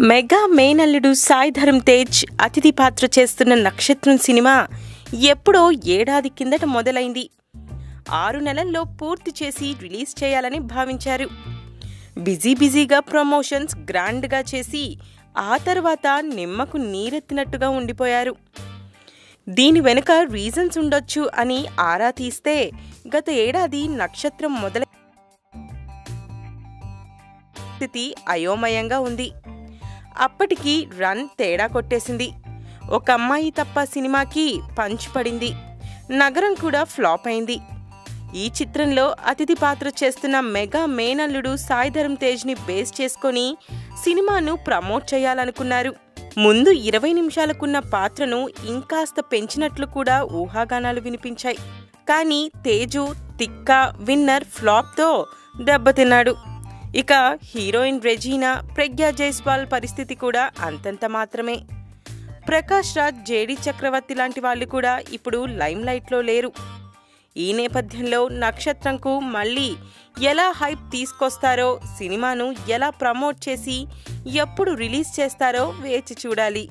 Mega మేనల్లుడు సాయి ధరమ్ తేజ్ అతిథి పాత్ర చేస్తున్న నక్షత్రం సినిమా ఎప్పుడో ఏడాది కిందట మొదలైంది. ఆరు నెలల్లో పూర్తి చేసి రిలీజ్ చేయాలని భావించారు. బిజీ బిజీగా ప్రమోషన్స్ గ్రాండ్గా చేసి ఆ తర్వాత నిమ్మకు నీరెత్తినట్టుగా ఉండిపోయారు. దీని వెనుక రీజన్స్ ఉండొచ్చు అని ఆరా తీస్తే గత ఏడాది నక్షత్రం మొదలై స్థితి అయోమయంగా ఉంది. అప్పటికి రన్ తేడా కొట్టేసింది. ఒక అమ్మాయి తప్ప సినిమాకి పంచ్ పడింది. నగరం కూడా ఫ్లాప్ అయింది. ఈ చిత్రంలో అతిథి పాత్ర చేస్తున్న మెగా మేనల్లుడు సాయిధరం తేజ్ని బేస్ చేసుకొని సినిమాను ప్రమోట్ చేయాలనుకున్నారు. ముందు ఇరవై నిమిషాలకున్న పాత్రను ఇంకాస్త పెంచినట్లు కూడా ఊహాగానాలు వినిపించాయి. కానీ తేజు తిక్క విన్నర్ ఫ్లాప్తో దెబ్బతిన్నాడు. ఇక హీరోయిన్ రెజీనా ప్రజ్ఞా జైస్వాల్ పరిస్థితి కూడా అంతంత మాత్రమే. ప్రకాష్ రాజ్ జేడి చక్రవర్తి లాంటి వాళ్ళు కూడా ఇప్పుడు లైమ్ లైట్లో లేరు. ఈ నేపథ్యంలో నక్షత్రంకు మళ్ళీ ఎలా హైప్ తీసుకొస్తారో సినిమాను ఎలా ప్రమోట్ చేసి ఎప్పుడు రిలీజ్ చేస్తారో వేచి చూడాలి.